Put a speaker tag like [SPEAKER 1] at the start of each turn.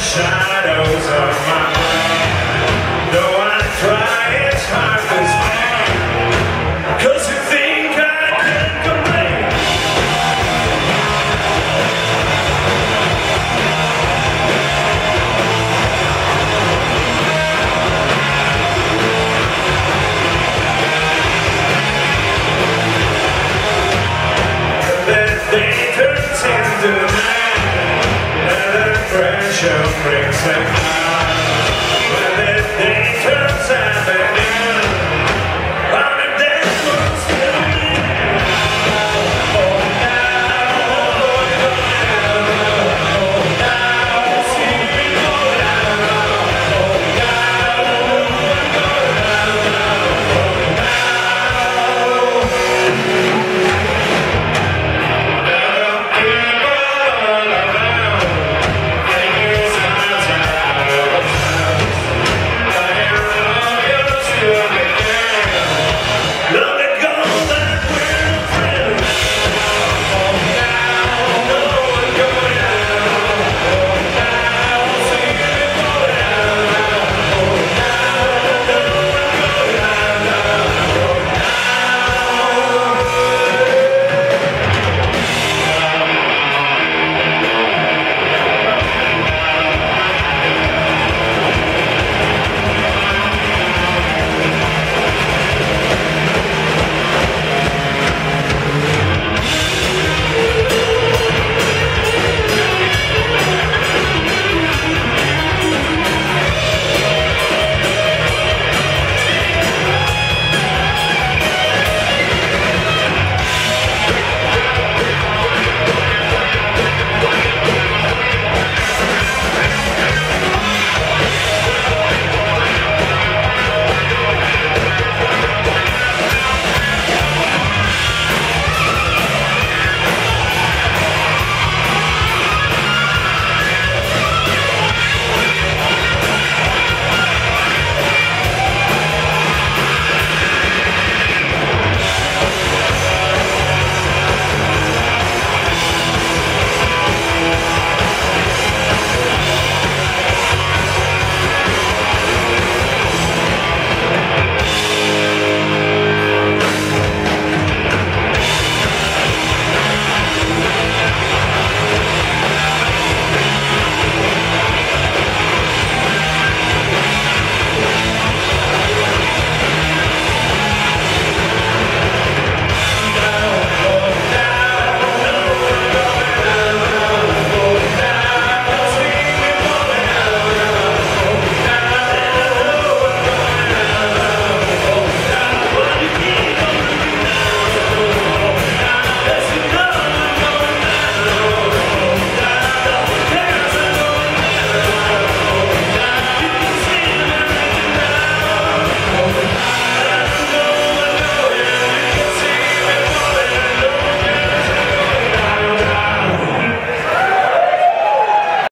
[SPEAKER 1] shadows of my mind. Day turns into night,